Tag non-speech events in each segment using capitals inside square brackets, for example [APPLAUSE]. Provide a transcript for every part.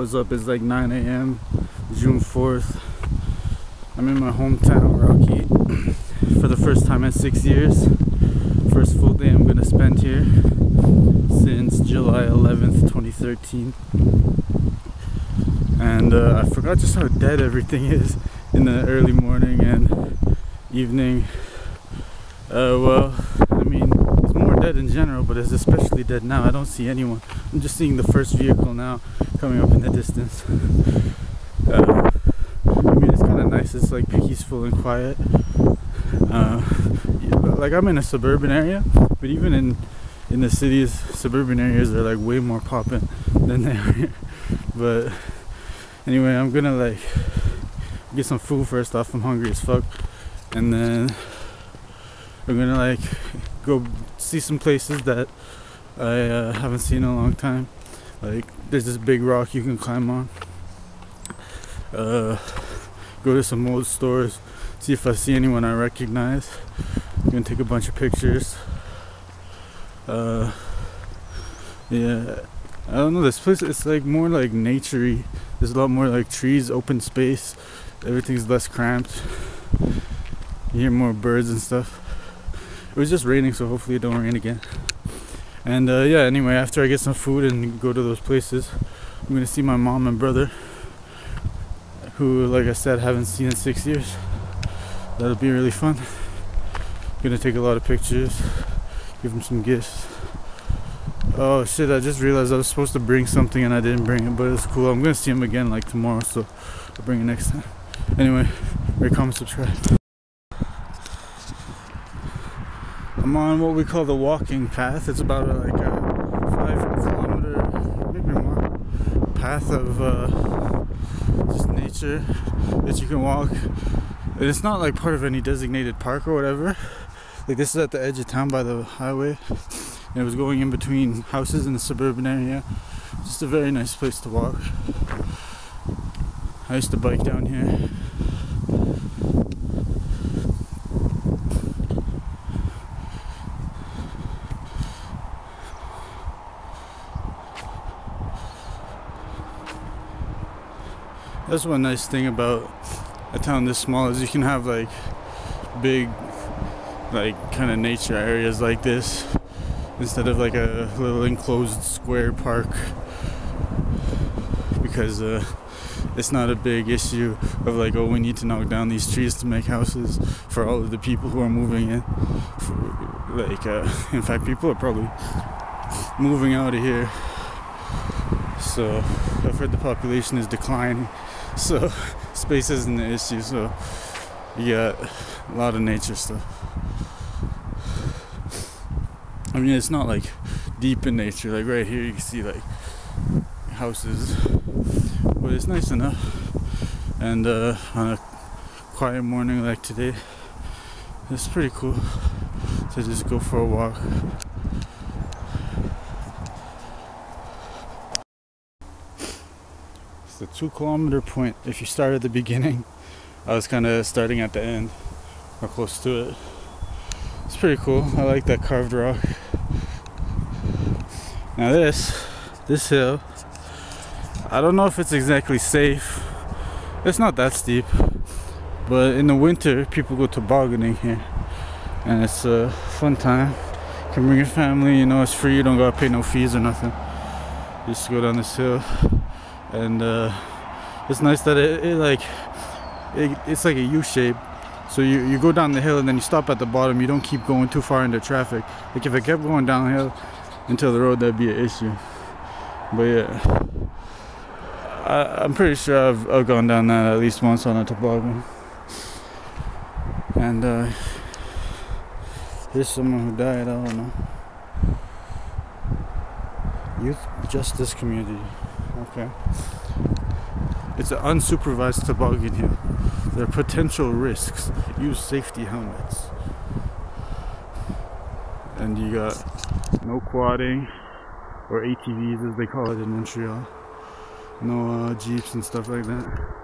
What's up? It's like 9 a.m. June 4th. I'm in my hometown, Rocky, [CLEARS THROAT] for the first time in six years. First full day I'm gonna spend here since July 11th, 2013. And uh, I forgot just how dead everything [LAUGHS] is in the early morning and evening. Uh, well, I mean, it's more dead in general, but it's especially dead now. I don't see anyone. I'm just seeing the first vehicle now coming up in the distance. Uh, I mean, it's kind of nice. It's like peaceful and quiet. Uh, like I'm in a suburban area, but even in in the cities, suburban areas are like way more popping than they are here. [LAUGHS] But anyway, I'm gonna like get some food first off. I'm hungry as fuck, and then I'm gonna like go see some places that I uh, haven't seen in a long time. Like there's this big rock you can climb on. Uh, go to some old stores, see if I see anyone I recognize. I'm gonna take a bunch of pictures. Uh, yeah, I don't know. This place it's like more like naturey. There's a lot more like trees, open space. Everything's less cramped. You hear more birds and stuff. It was just raining, so hopefully it don't rain again. And uh, yeah, anyway, after I get some food and go to those places, I'm gonna see my mom and brother, who, like I said, haven't seen in six years. That'll be really fun. Gonna take a lot of pictures, give them some gifts. Oh shit, I just realized I was supposed to bring something and I didn't bring it, but it's cool. I'm gonna see them again like tomorrow, so I'll bring it next time. Anyway, rate, comment, subscribe. I'm on what we call the walking path. It's about a, like a five kilometer, maybe more, path of uh, just nature that you can walk. And it's not like part of any designated park or whatever. Like this is at the edge of town by the highway. And it was going in between houses in the suburban area. Just a very nice place to walk. I used to bike down here. That's one nice thing about a town this small is you can have like big like kind of nature areas like this instead of like a little enclosed square park because uh, it's not a big issue of like oh we need to knock down these trees to make houses for all of the people who are moving in. For, like uh, in fact people are probably moving out of here. So i've heard the population is declining [LAUGHS] so space isn't the issue so you got a lot of nature stuff. I mean it's not like deep in nature. Like right here you can see like houses. But it's nice enough. And uh, on a quiet morning like today it's pretty cool to just go for a walk the two kilometer point. If you start at the beginning, I was kind of starting at the end or close to it. It's pretty cool. I like that carved rock. Now this, this hill, I don't know if it's exactly safe. It's not that steep, but in the winter people go tobogganing here, and it's a fun time. You can bring your family. You know, it's free. You don't gotta pay no fees or nothing. just go down this hill and uh, it's nice that it, it like it, it's like a U shape so you, you go down the hill and then you stop at the bottom. You don't keep going too far into traffic. Like if I kept going downhill until the road that'd be an issue. But yeah I, am pretty sure I've, I've gone down that at least once on a toboggan. And uh, here's someone who died I don't know. Youth justice community Okay. It's an unsupervised toboggan hill. There are potential risks. Use safety helmets. And you got no quadding or ATVs as they call it in Montreal. No uh, jeeps and stuff like that.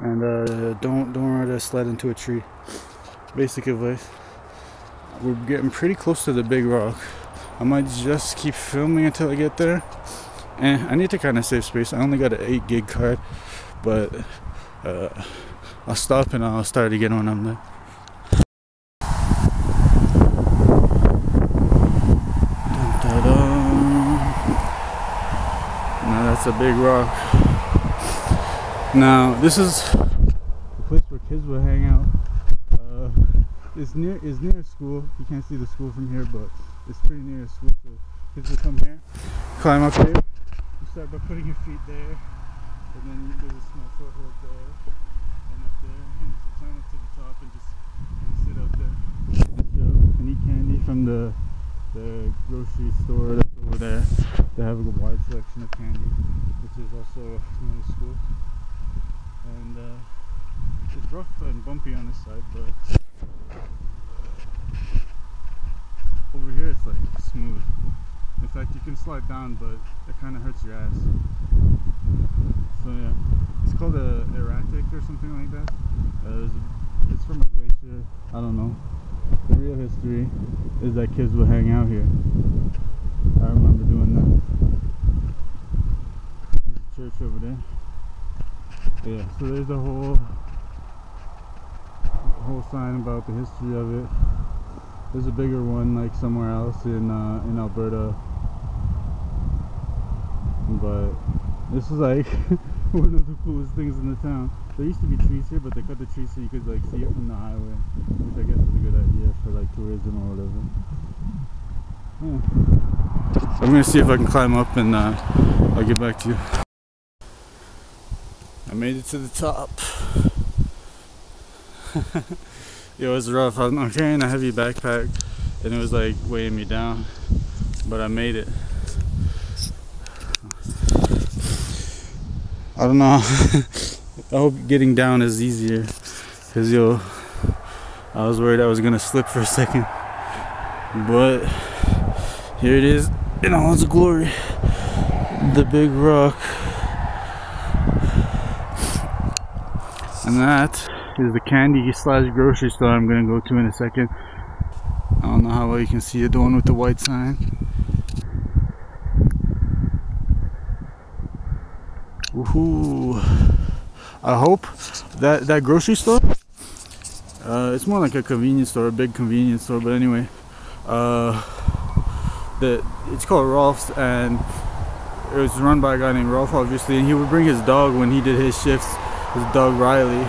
And uh, don't don't ride a sled into a tree. Basic advice. We're getting pretty close to the big rock. I might just keep filming until I get there. And I need to kind of save space. I only got an 8 gig card, but uh, I'll stop and I'll start again when I'm there. Now that's a big rock. Now this is the place where kids will hang out. Uh, it's near is near school. You can't see the school from here, but it's pretty near a school, so kids will come here, climb up here. You start by putting your feet there, and then there's a small foothold there, and up there, and you climb up to the top and just and sit out there and eat candy from the the grocery store that's over there. They have a wide selection of candy, which is also near the school. And uh, it's rough and bumpy on this side, but over here it's like smooth. In fact, you can slide down, but it kind of hurts your ass. So yeah, it's called a erratic or something like that. Uh, a, it's from a glacier. I don't know. The real history is that kids would hang out here. I remember doing that. There's a church over there. Yeah, so there's a whole whole sign about the history of it. There's a bigger one like somewhere else in uh, in Alberta, but this is like [LAUGHS] one of the coolest things in the town. There used to be trees here, but they cut the trees so you could like see it from the highway, which I guess is a good idea for like tourism or whatever. Yeah. I'm gonna see if I can climb up and uh, I'll get back to you. I made it to the top. [LAUGHS] it was rough. I'm carrying a heavy backpack and it was like weighing me down, but I made it. I don't know. [LAUGHS] I hope getting down is easier because yo, I was worried I was gonna slip for a second, but here it is in all its glory. The big rock. And that is the candy slash grocery store I'm gonna go to in a second. I don't know how well you can see it, the one with the white sign. Woohoo! I hope that that grocery store. Uh, it's more like a convenience store, a big convenience store. But anyway, uh, the it's called Rolf's, and it was run by a guy named Rolf, obviously, and he would bring his dog when he did his shifts. His dog Riley,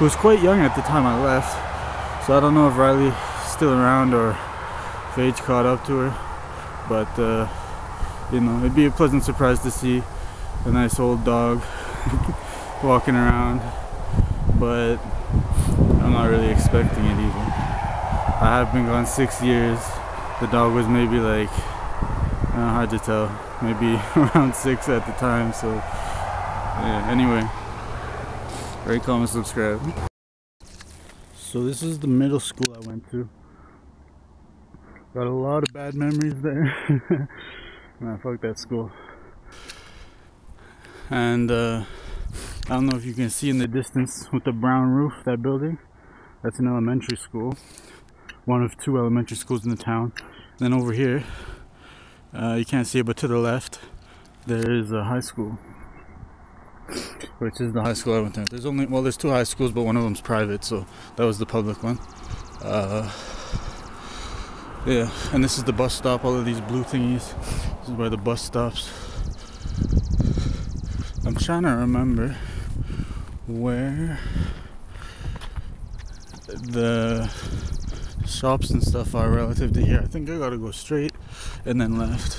who was quite young at the time I left. So I don't know if Riley's still around or if age caught up to her. But uh, you know, it'd be a pleasant surprise to see a nice old dog [LAUGHS] walking around. But I'm not really expecting it either. I have been gone six years. The dog was maybe like uh, hard to tell, maybe [LAUGHS] around six at the time. So yeah. Anyway, rate, comment, subscribe. So this is the middle school I went to. Got a lot of bad memories there. [LAUGHS] Man, fuck that school. And uh, I don't know if you can see in the distance with the brown roof, that building. That's an elementary school. One of two elementary schools in the town. Then over here, uh, you can't see it, but to the left, there is a high school. Which is the high school I went to. There's only, well, there's two high schools, but one of them's private, so that was the public one. Uh, yeah, and this is the bus stop, all of these blue thingies. This is where the bus stops. I'm trying to remember where the shops and stuff are relative to here. I think I gotta go straight and then left.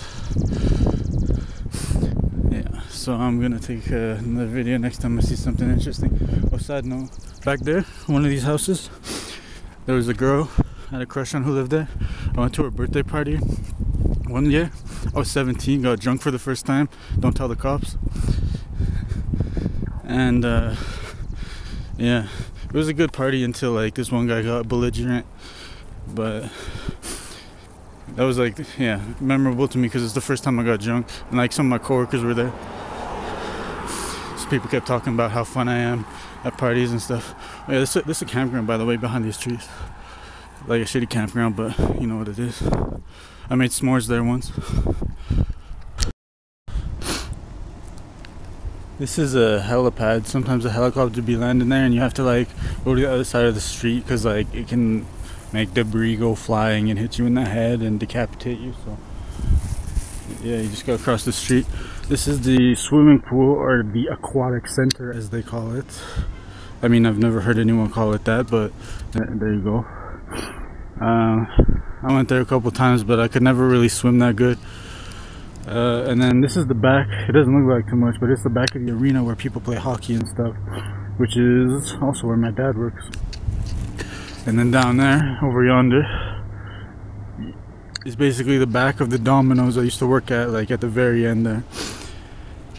Yeah, so I'm gonna take uh, another video next time I see something interesting. Oh, side note, back there, one of these houses, there was a girl I had a crush on who lived there. I went to her birthday party one year. I was 17, got drunk for the first time. Don't tell the cops. And uh, yeah, it was a good party until like this one guy got belligerent. But that was like yeah memorable to me because it's the first time I got drunk and like some of my coworkers were there. So people kept talking about how fun I am at parties and stuff. Oh, yeah, this is, this is a campground by the way behind these trees. Like a shitty campground, but you know what it is. I made s'mores there once. This is a helipad. Sometimes a helicopter be landing there, and you have to like go to the other side of the street because like it can make debris go flying and hit you in the head and decapitate you. So yeah, you just go across the street. This is the swimming pool or the aquatic center as they call it. I mean, I've never heard anyone call it that, but there you go. Uh, I went there a couple times, but I could never really swim that good. Uh, and then this is the back. It doesn't look like too much, but it's the back of the arena where people play hockey and stuff, which is also where my dad works. And then down there, over yonder, is basically the back of the Domino's I used to work at, like at the very end there.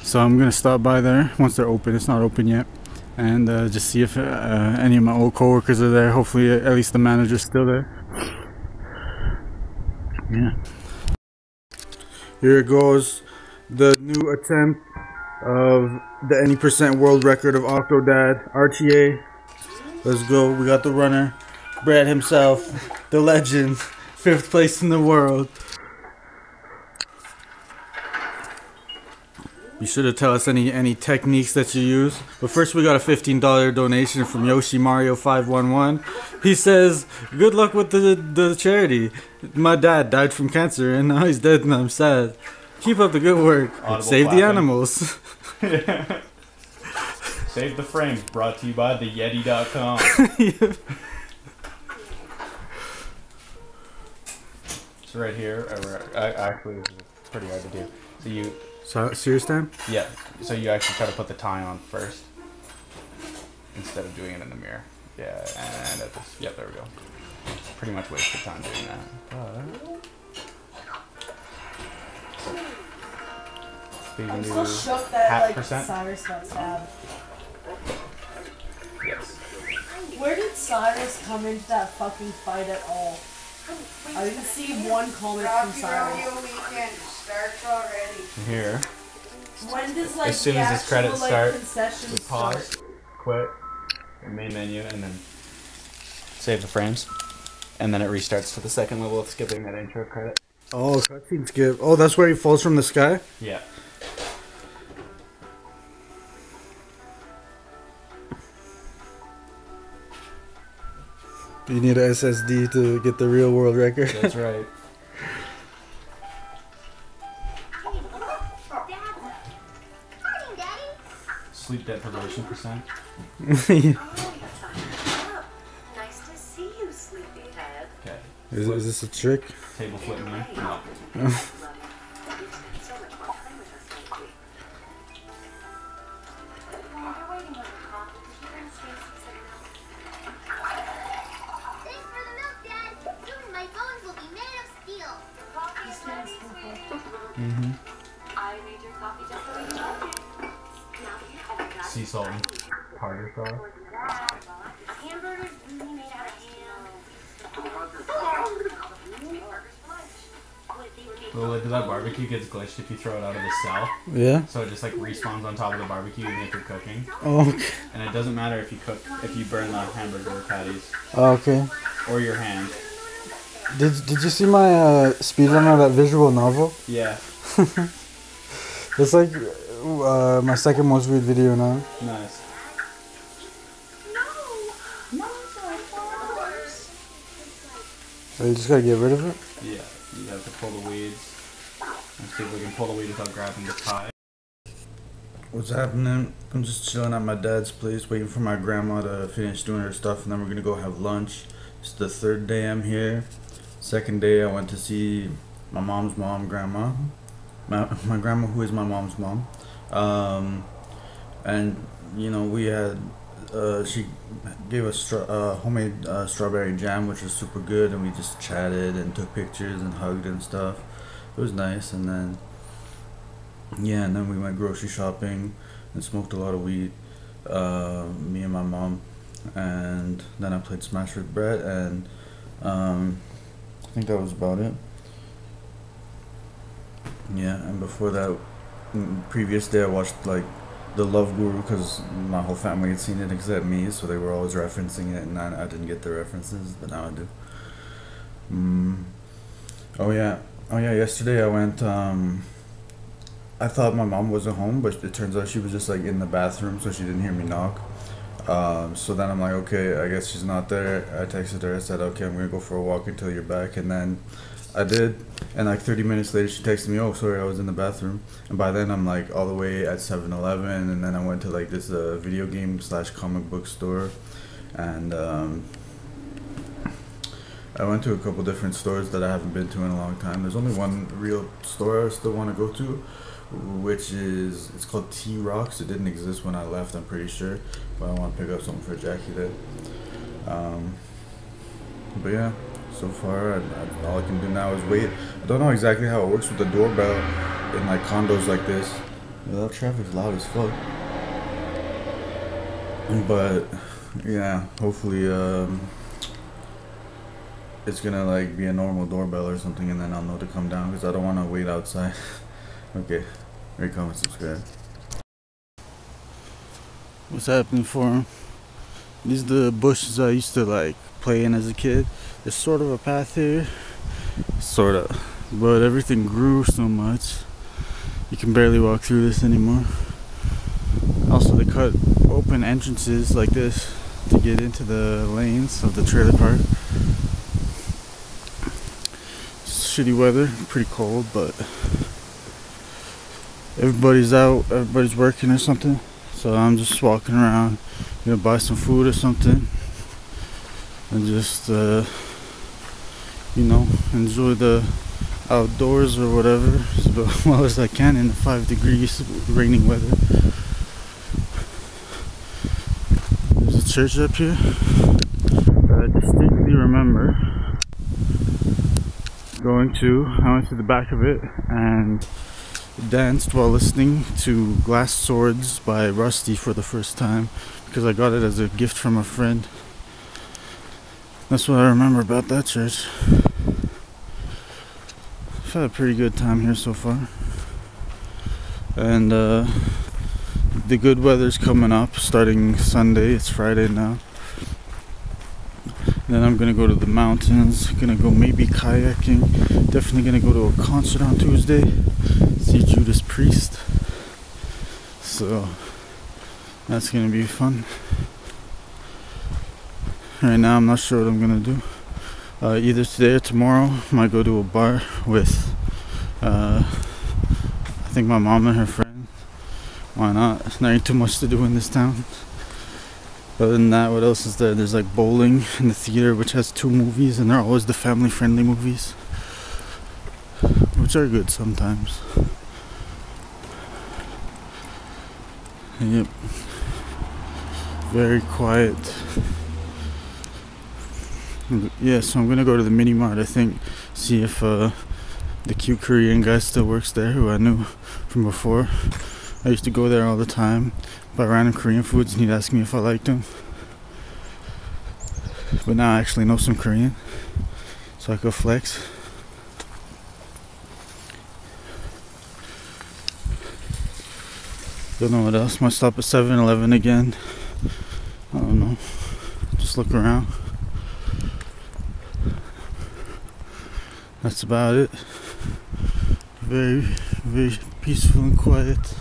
So I'm gonna stop by there once they're open. It's not open yet, and uh, just see if uh, any of my old coworkers are there. Hopefully, at least the manager's still there. Yeah. Here it goes, the new attempt of the any percent world record of Octodad RTA. Let's go. We got the runner. Brad himself, the legend, fifth place in the world. Be sure to tell us any any techniques that you use. But first, we got a $15 donation from Yoshi Mario 511. He says, "Good luck with the the charity. My dad died from cancer, and now he's dead, and I'm sad. Keep up the good work. Audible Save the animals." [LAUGHS] Save the frames. Brought to you by theyeti.com. [LAUGHS] So right here, uh, I, actually, it's pretty hard to do. So you. So serious time? Yeah. So you actually try to put the tie on first. instead of doing it in the mirror. Yeah, and at this, yeah, there we go. Pretty much wasted time doing that. But So you can I'm do- still shook that half like percent? Cyrus got stabbed. yes. Where did Cyrus come into that fucking fight at all? I didn't see one comment from Rocky Cyrus. Rodeo weekend starts already. Here, When does like As soon the as this actual, credits like, start, we pause, start? quit, main menu, and then save the frames. And then it restarts to the second level of skipping that intro credit. Oh, cutscene skip. Oh, that's where he falls from the sky. Yeah. You need a SSD to get the real world record. That's right. Morning, [LAUGHS] Daddy. Sleep deprivation percent. Oh, you're finally up. Nice to see you, sleepyhead. Okay. is, is this a trick? Table flip me. No. [LAUGHS] Mm-hmm. I made your coffee just the way you like it. Now you have got Sea salt and tartar sauce. more than that. Hamburgers made out of ham. The lid that barbecue gets glitched if you throw it out of the cell. Yeah. So it just like respawns on top of the barbecue even if you're cooking. Oh, okay. And it doesn't matter if you cook, if you burn the hamburger patties Oh, okay. or your hand. Did Did you see my uh, speedrun of that visual novel? Yeah. [LAUGHS] It's like uh, my second most viewed video now. Nice. So you just gotta get rid of it. Yeah. You have to pull the weeds. Let's see if we can pull the weed without grabbing the tie. What's happening? I'm just chilling at my dad's place, waiting for my grandma to finish doing her stuff, and then we're gonna go have lunch. It's the third day I'm here. Second day I went to see my mom's mom, grandma, my my grandma who is my mom's mom, um, and you know we had uh, she gave us uh, homemade uh, strawberry jam, which was super good, and we just chatted and took pictures and hugged and stuff. It was nice, and then yeah, and then we went grocery shopping and smoked a lot of weed. Uh, me and my mom, and then I played Smash with Brett, and um, I think that was about it. Yeah, and before that, mm, previous day I watched like the Love Guru because my whole family had seen it except me, so they were always referencing it, and I, I didn't get the references, but now I do. Mm. Oh yeah, oh yeah. Yesterday I went. Um, I thought my mom wasn't home, but it turns out she was just like in the bathroom, so she didn't hear me knock. Um, so then I'm like, okay, I guess she's not there. I texted her. I said, okay, I'm gonna go for a walk until you're back, and then I did. And like 30 minutes later, she texted me, oh, sorry, I was in the bathroom. And by then, I'm like all the way at 7-Eleven, and then I went to like this uh, video game slash comic book store, and um, I went to a couple different stores that I haven't been to in a long time. There's only one real store I still want to go to, which is it's called T Rocks. It didn't exist when I left, I'm pretty sure, but I want to pick up something for Jackie there. Um, but yeah, so far I, I, all I can do now is wait. I don't know exactly how it works with the doorbell in like condos like this. Yeah, that traffic's loud as fuck. But yeah, hopefully um, it's gonna like be a normal doorbell or something, and then I'll know to come down because I don't want to wait outside. [LAUGHS] okay, rate, comment, subscribe. What's happening for him? These are the bushes I used to like play in as a kid. There's sort of a path here, sort of, but everything grew so much you can barely walk through this anymore. Also, they cut open entrances like this to get into the lanes of the trailer park. Shitty weather, pretty cold, but everybody's out, everybody's working or something. So I'm just walking around, gonna buy some food or something, and just uh, you know enjoy the outdoors or whatever as well as I can in the five degrees raining weather. There's a church up here. But I distinctly remember going to, I went to the back of it and danced while listening to Glass Swords by Rustie for the first time because I got it as a gift from a friend. That's what I remember about that church. I've had a pretty good time here so far. And uh, the good weather's coming up starting Sunday. It's Friday now. Then I'm gonna go to the mountains. Gonna go maybe kayaking. Definitely gonna go to a concert on Tuesday. See Judas Priest. So that's gonna be fun. Right now, I'm not sure what I'm gonna do. Uh, either today or tomorrow, I might go to a bar with, uh, I think my mom and her friend. Why not? There ain't too much to do in this town. Other than that, what else is there? There's like bowling [LAUGHS] in the theater, which has two movies, and they're always the family friendly movies, which are good sometimes. Yep. Very quiet. Yeah, so I'm gonna go to the mini mart, I think, see if uh, the cute Korean guy still works there, who I knew from before. I used to go there all the time, buy random Korean foods, and he'd ask me if I liked them. But now I actually know some Korean, so I could flex. Don't know what else. Might stop at 7 Eleven again. I don't know. Just look around. That's about it. Very, very peaceful and quiet.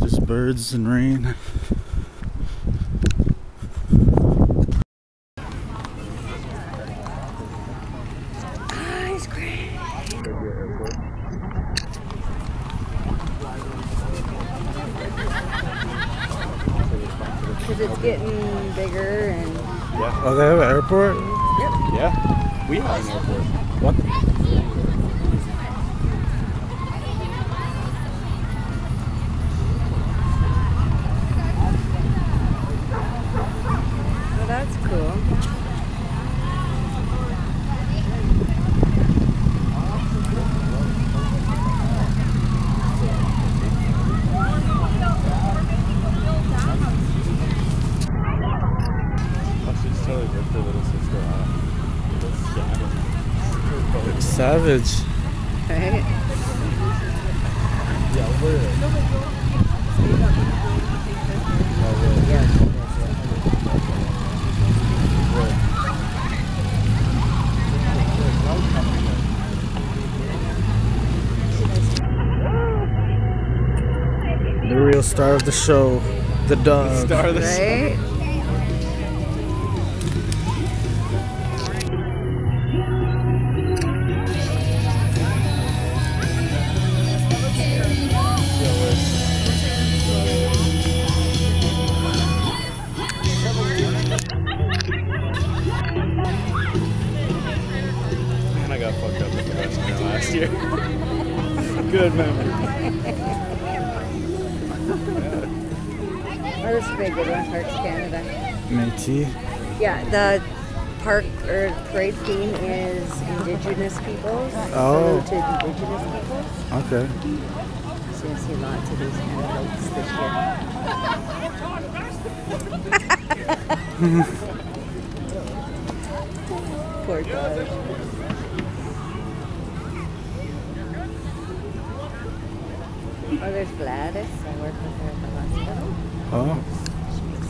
Just birds and rain. Ice cream! Because it's getting bigger and Yeah. Oh, they have an airport? Yep. Yeah. We have an airport. What? well, that's cool. Savage. Right? The real star of the show, the dog. Star of the Right? Man, the park or parade theme is Indigenous peoples. Oh. To Indigenous peoples. Okay. So you'll see lots of these kind of boats this year. [LAUGHS] Poor dog. Oh, there's Gladys. I work with her at the hospital. Oh,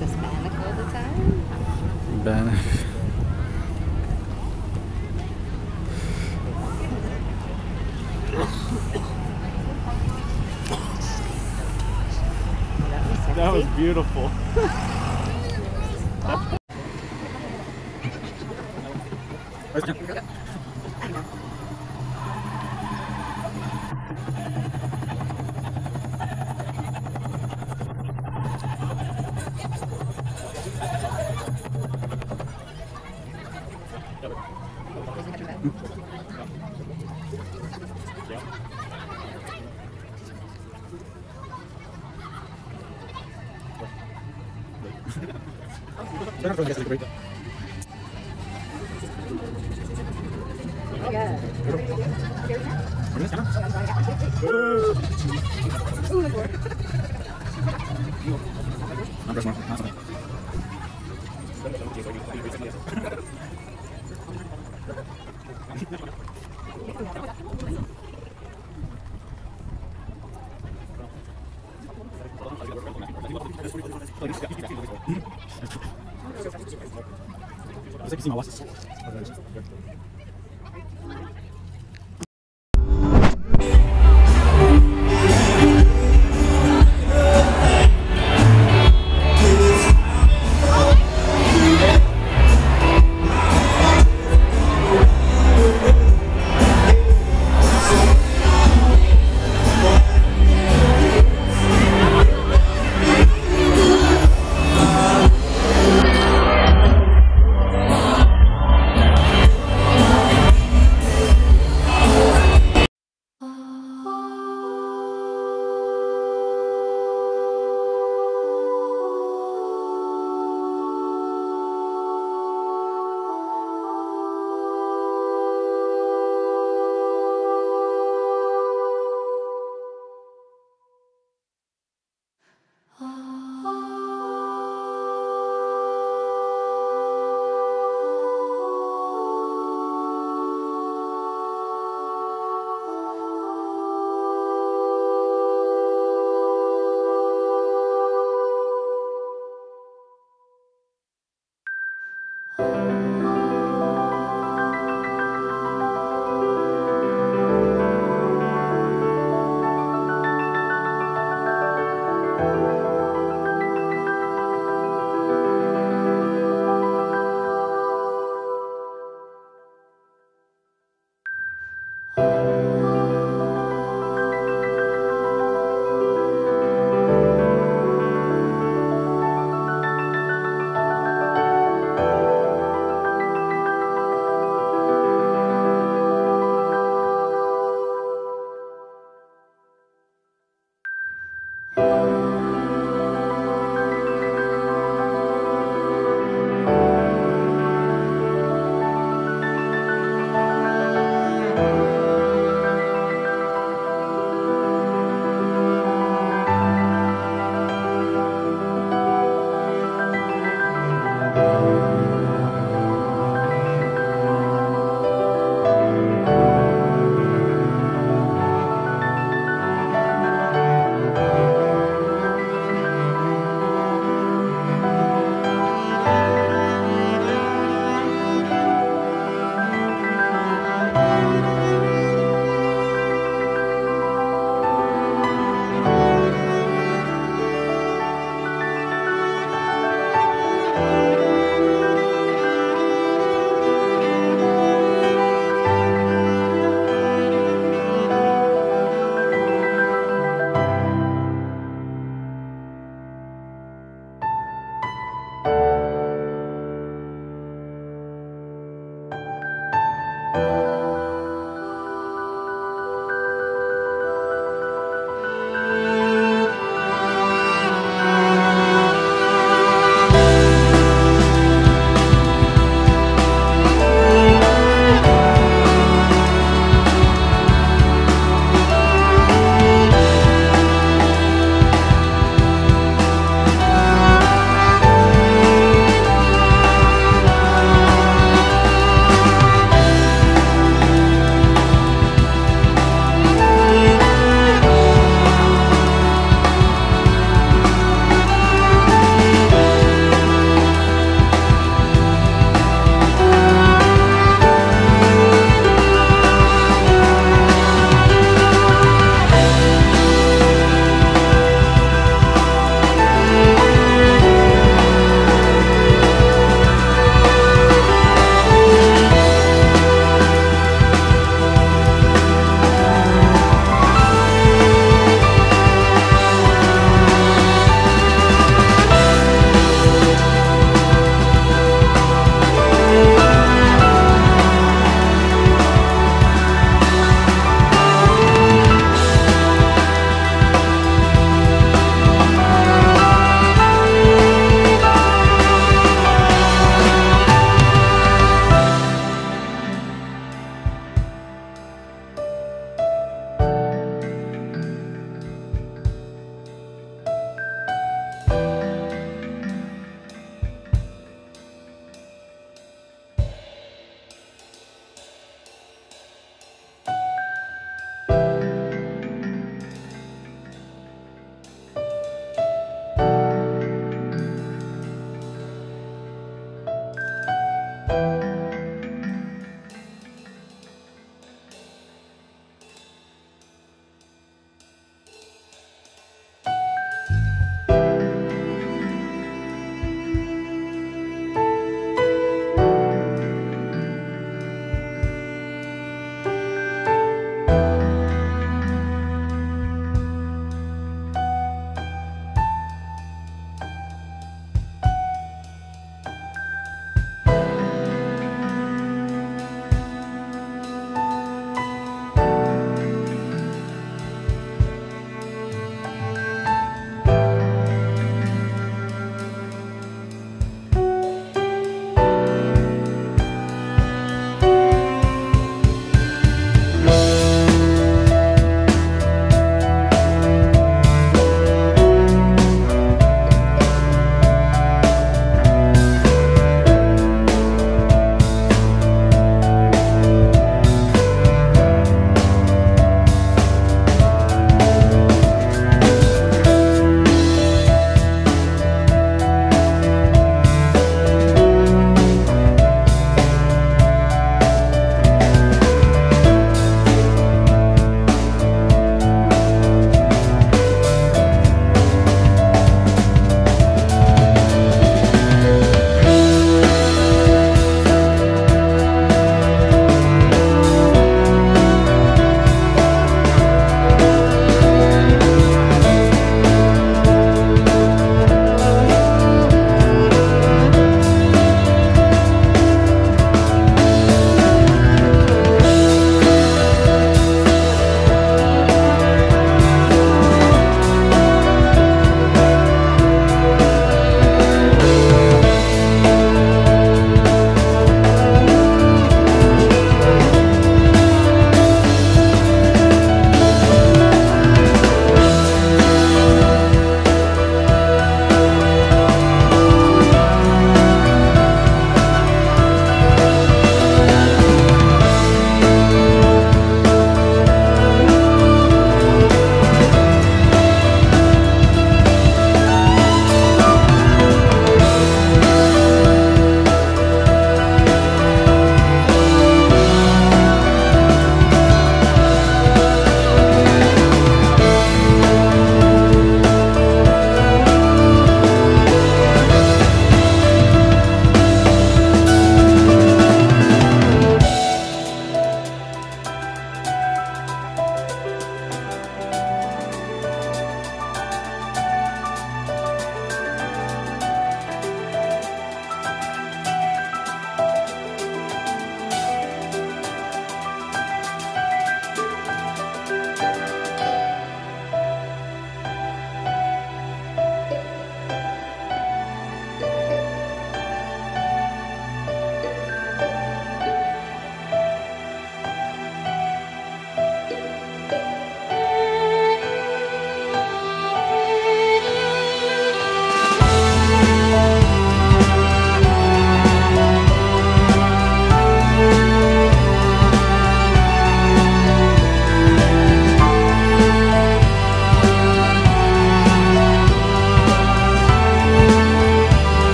makes us panic all the time. Bannock. That was sexy. That was beautiful. [LAUGHS]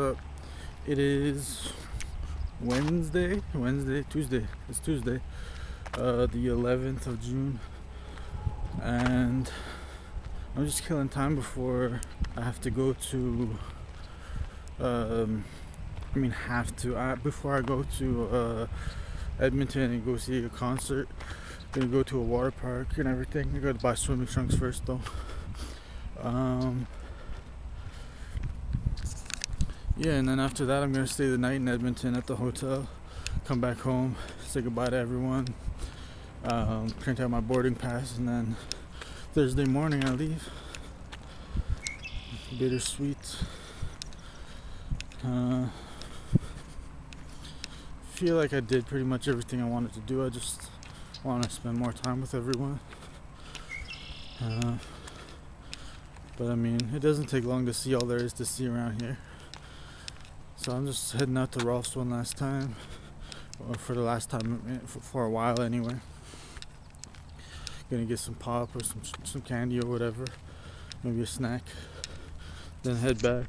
up? It is Wednesday, Wednesday, Tuesday. It's Tuesday, uh, the 11th of June, and I'm just killing time before I have to go to. Um, I mean, have to. I, before I go to uh, Edmonton and go see a concert, gonna go to a water park and everything. I gotta buy swimming trunks first, though. Um, yeah, and then after that, I'm gonna stay the night in Edmonton at the hotel. Come back home, say goodbye to everyone, um, print out my boarding pass, and then Thursday morning I leave. Bittersweet. Uh, feel like I did pretty much everything I wanted to do. I just want to spend more time with everyone. Uh, but I mean, it doesn't take long to see all there is to see around here. So I'm just heading out to Rolf's one last time, or for the last time for, for a while anyway. Gonna get some pop or some some candy or whatever, maybe a snack. then head back.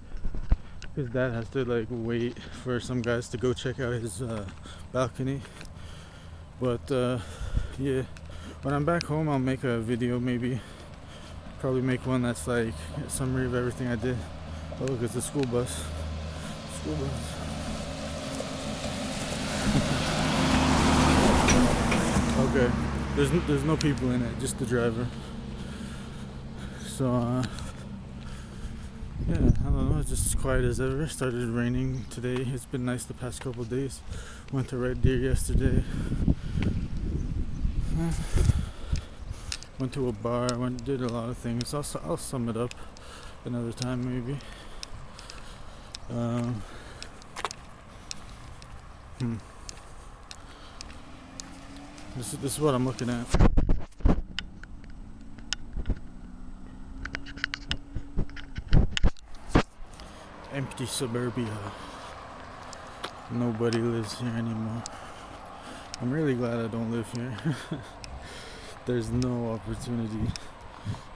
His dad has to like wait for some guys to go check out his uh, balcony. But uh, yeah, when I'm back home, I'll make a video maybe. Probably make one that's like a summary of everything I did. Oh, look, it's a school bus. [LAUGHS] Okay, there's n- there's no people in it, just the driver. So uh, yeah, I don't know. It's just as quiet as ever. Started raining today. It's been nice the past couple days. Went to Red Deer yesterday. Went to a bar. Went did a lot of things. I'll I'll sum it up another time maybe. Um, hmm. This is, this is what I'm looking at. Empty suburbia. Nobody lives here anymore. I'm really glad I don't live here. [LAUGHS] There's no opportunity.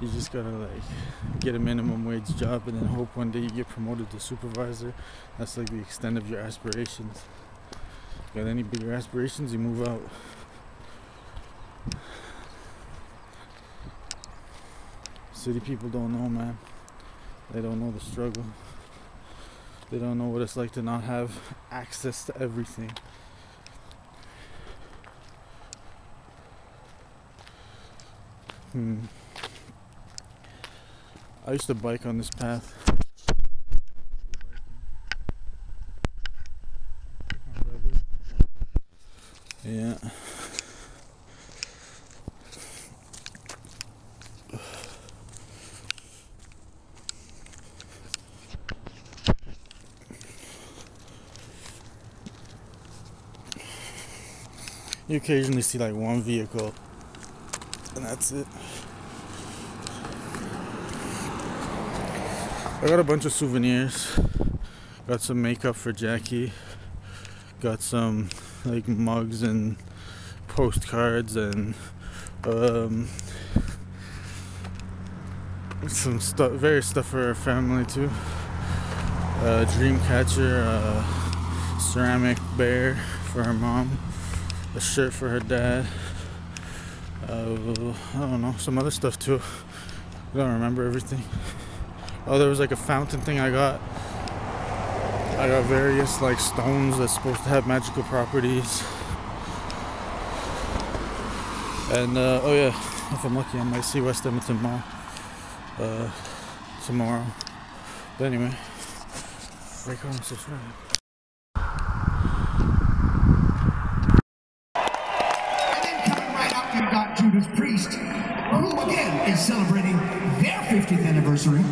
You just gotta like get a minimum wage job and then hope one day you get promoted to supervisor. That's like the extent of your aspirations. Got any bigger aspirations, you move out. City people don't know, man. They don't know the struggle. They don't know what it's like to not have access to everything. Hmm. I used to bike on this path. Yeah. You occasionally see like one vehicle, and that's it. I got a bunch of souvenirs. Got some makeup for Jackie. Got some like mugs and postcards and um, some stuff, various stuff for her family too. A dream catcher, a ceramic bear for her mom, a shirt for her dad. Uh, I don't know, some other stuff too. I don't remember everything. Oh, there was like a fountain thing I got. I got various like stones that's supposed to have magical properties. And uh, oh yeah, if I'm lucky, I might see West Edmonton Mall uh, tomorrow. But anyway, break on subscribe. Judas Priest, who again is celebrating their 50th anniversary.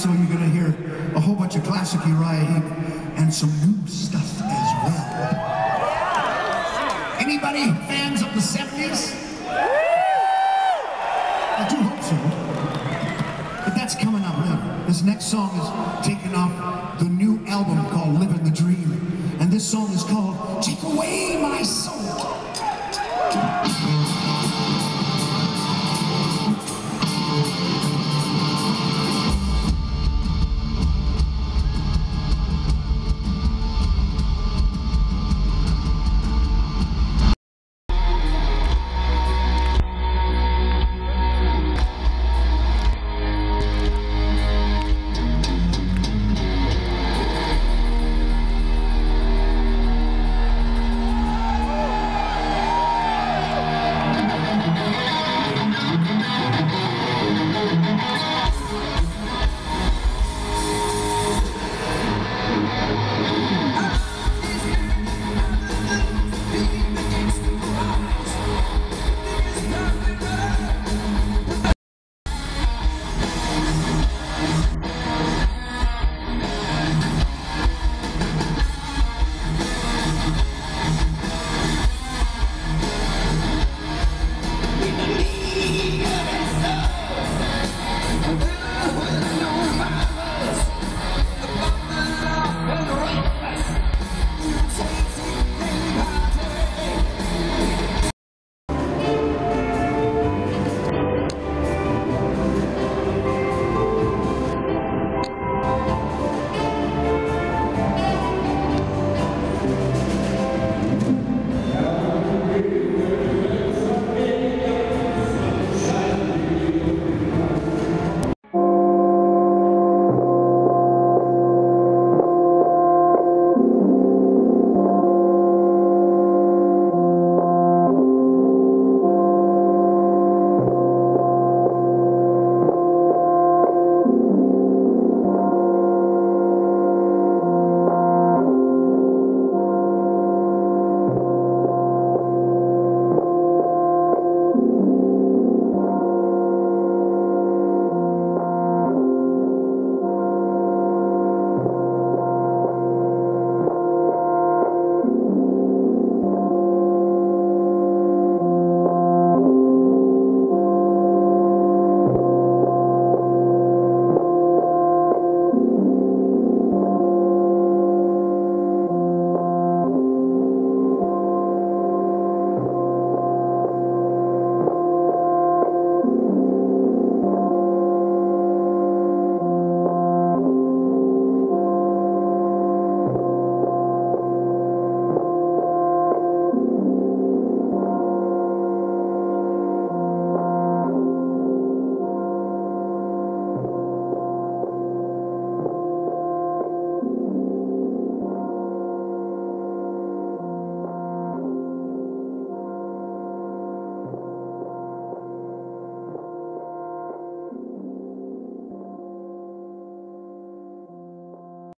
So you're gonna hear a whole bunch of classic Uriah Heep and some new stuff as well. Anybody fans of the 70s? I do hope so. But that's coming up later. This next song is